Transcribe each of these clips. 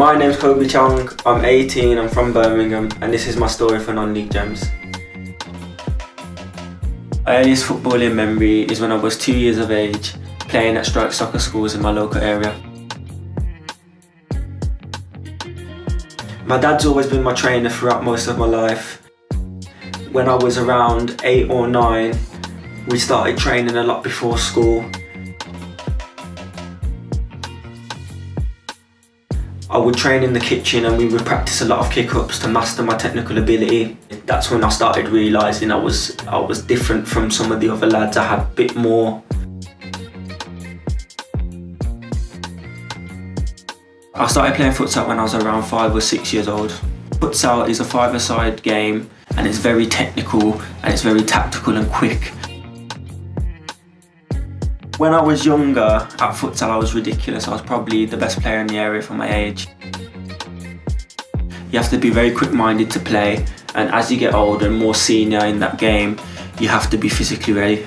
My name's Kobe Chong, I'm 18, I'm from Birmingham, and this is my story for Non-League Gems. My earliest footballing memory is when I was two years of age, playing at strike soccer schools in my local area. My dad's always been my trainer throughout most of my life. When I was around eight or nine, we started training a lot before school. I would train in the kitchen and we would practice a lot of kick-ups to master my technical ability. That's when I started realising I was I was different from some of the other lads. I had a bit more I started playing futsal when I was around five or six years old. Futsal is a five-a-side game and it's very technical and it's very tactical and quick. When I was younger at futsal I was ridiculous. I was probably the best player in the area for my age. You have to be very quick-minded to play and as you get older and more senior in that game you have to be physically ready.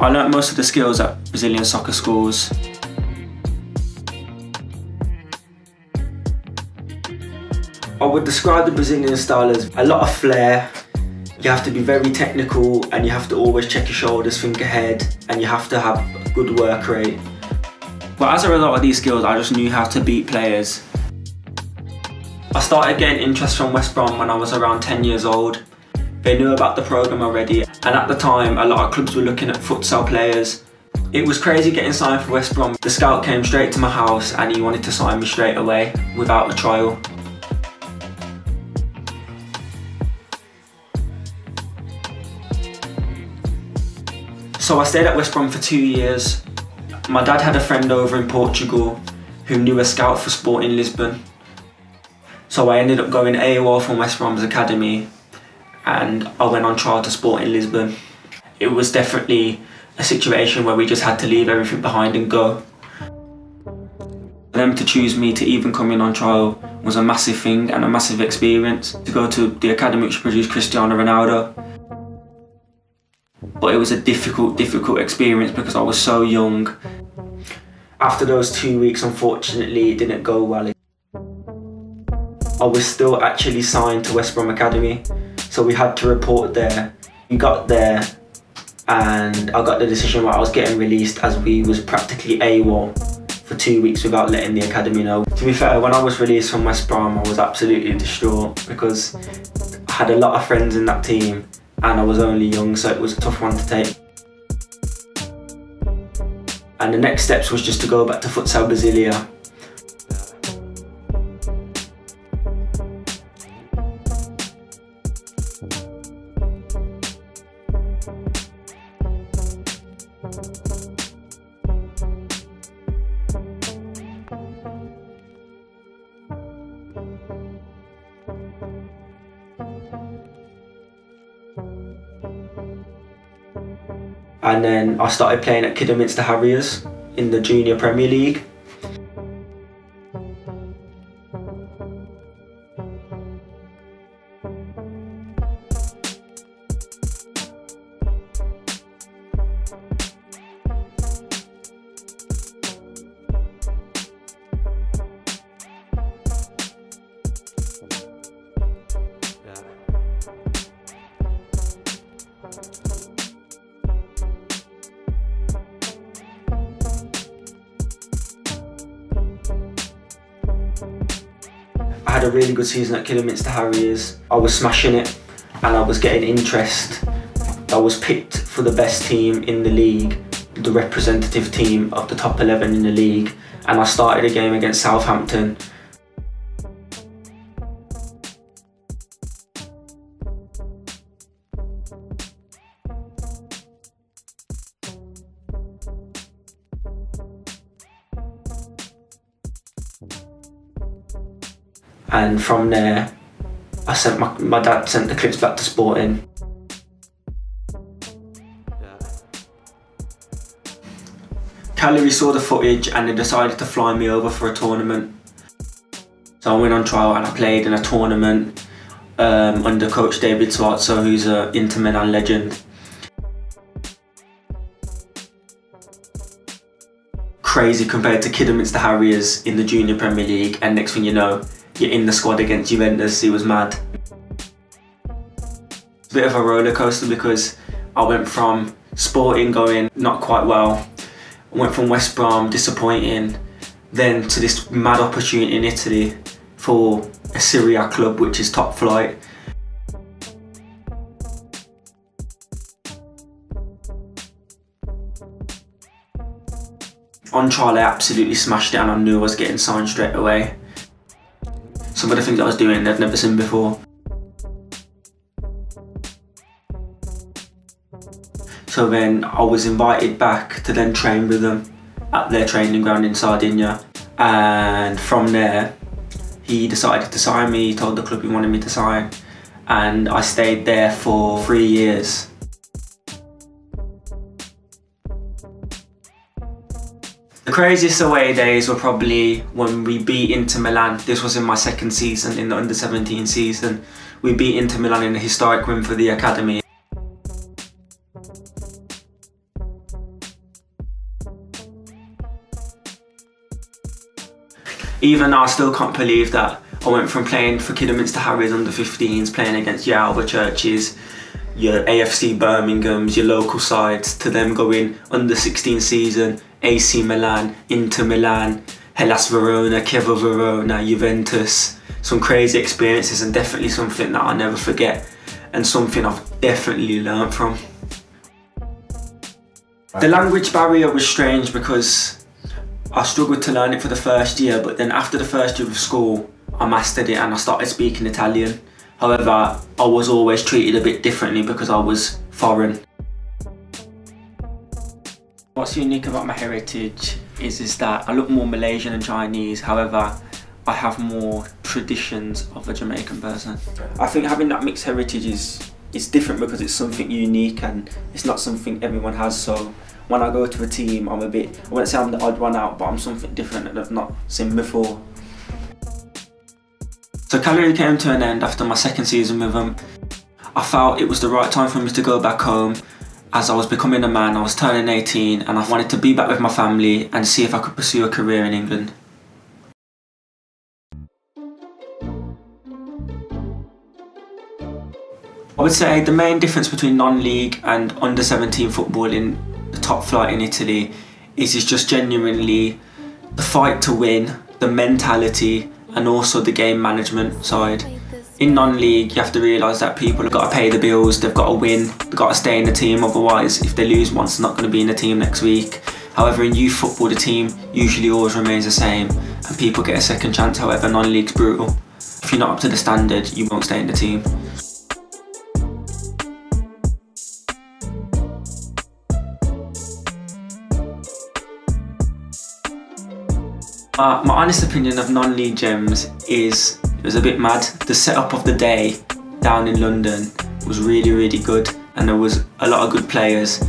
I learnt most of the skills at Brazilian soccer schools I would describe the Brazilian style as a lot of flair. You have to be very technical and you have to always check your shoulders, think ahead, and you have to have good work rate. But as a result of these skills, I just knew how to beat players. I started getting interest from West Brom when I was around 10 years old. They knew about the programme already, and at the time, a lot of clubs were looking at futsal players. It was crazy getting signed for West Brom. The scout came straight to my house and he wanted to sign me straight away without a trial. So I stayed at West Brom for two years. My dad had a friend over in Portugal who knew a scout for Sporting Lisbon. So I ended up going AWOL from West Brom's academy and I went on trial to Sporting Lisbon. It was definitely a situation where we just had to leave everything behind and go. For them to choose me to even come in on trial was a massive thing and a massive experience. To go to the academy which produced Cristiano Ronaldo but it was a difficult, difficult experience because I was so young. After those two weeks, unfortunately, it didn't go well. I was still actually signed to West Brom Academy, so we had to report there. We got there and I got the decision where I was getting released as we was practically AWOL for two weeks without letting the academy know. To be fair, when I was released from West Brom, I was absolutely distraught because I had a lot of friends in that team and I was only young so it was a tough one to take. And the next steps was just to go back to Futsal Brasilia and then I started playing at Kidderminster Harriers in the Junior Premier League. Had a really good season at Kidderminster Harriers. I was smashing it and I was getting interest. I was picked for the best team in the league, the representative team of the top 11 in the league, and I started a game against Southampton and from there I sent my, my dad sent the clips back to Sporting. Cagliari saw the footage and they decided to fly me over for a tournament. So I went on trial and I played in a tournament um, under coach David Suazo who's an Inter Milan legend. crazy compared to Kidderminster Harriers in the Junior Premier League and next thing you know, in the squad against Juventus, he was mad. Bit of a roller coaster because I went from sporting going not quite well, I went from West Brom disappointing, then to this mad opportunity in Italy for a Serie A club which is top flight. On trial I absolutely smashed it and I knew I was getting signed straight away. Some of the things I was doing they've never seen before. So then I was invited back to then train with them at their training ground in Sardinia. And from there, he decided to sign me, he told the club he wanted me to sign. And I stayed there for three years. Craziest away days were probably when we beat Inter Milan. This was in my second season, in the under 17 season. We beat Inter Milan in a historic win for the academy. Even now, I still can't believe that I went from playing for Kidderminster Harriers under 15s, playing against your Churches, your AFC Birmingham's, your local sides, to them going under 16 season, AC Milan, Inter Milan, Hellas Verona, Chievo Verona, Juventus. Some crazy experiences and definitely something that I'll never forget and something I've definitely learned from. The language barrier was strange because I struggled to learn it for the first year but then after the first year of school I mastered it and I started speaking Italian. However, I was always treated a bit differently because I was foreign. What's unique about my heritage is, is that I look more Malaysian and Chinese, however, I have more traditions of a Jamaican person. I think having that mixed heritage is, is different because it's something unique and it's not something everyone has, so when I go to a team, I'm a bit, I won't say I'm the odd one out, but I'm something different that I've not seen before. So Cagliari came to an end after my second season with them. I felt it was the right time for me to go back home as I was becoming a man, I was turning 18 and I wanted to be back with my family and see if I could pursue a career in England. I would say the main difference between non-league and under-17 football in the top flight in Italy is it's just genuinely the fight to win, the mentality and also the game management side. In non-league, you have to realise that people have got to pay the bills, they've got to win, they've got to stay in the team, otherwise if they lose once, they're not going to be in the team next week. However, in youth football, the team usually always remains the same and people get a second chance, however, non-league's brutal. If you're not up to the standard, you won't stay in the team. My honest opinion of non-league gems is it was a bit mad. The setup of the day down in London was really, really good and there was a lot of good players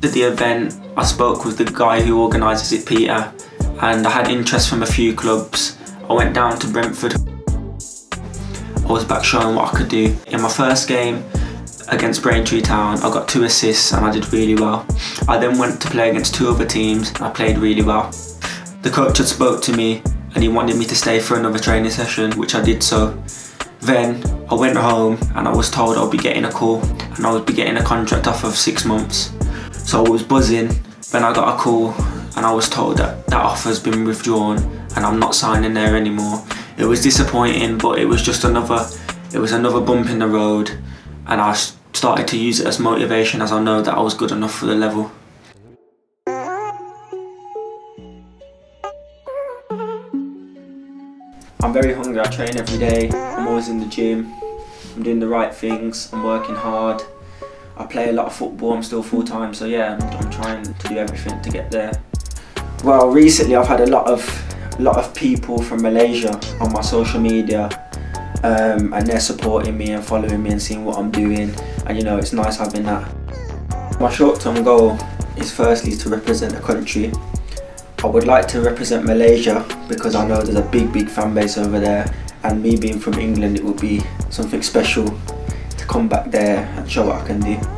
At the event, I spoke with the guy who organises it, Peter, and I had interest from a few clubs. I went down to Brentford. I was back showing what I could do. In my first game against Braintree Town, I got two assists and I did really well. I then went to play against two other teams and I played really well. The coach had spoke to me and he wanted me to stay for another training session, which I did so. Then I went home and I was told I'd be getting a call and I would be getting a contract off of six months. So I was buzzing, then I got a call and I was told that that offer's been withdrawn and I'm not signing there anymore. It was disappointing, but it was just another, it was another bump in the road and I started to use it as motivation as I know that I was good enough for the level. I'm very hungry, I train every day, I'm always in the gym, I'm doing the right things, I'm working hard. I play a lot of football, I'm still full time, so yeah, I'm, I'm trying to do everything to get there. Well, recently I've had a lot of lot of people from Malaysia on my social media um, and they're supporting me and following me and seeing what I'm doing and you know it's nice having that. My short-term goal is firstly to represent the country. I would like to represent Malaysia because I know there's a big big fan base over there and me being from England it would be something special come back there and show what I can do.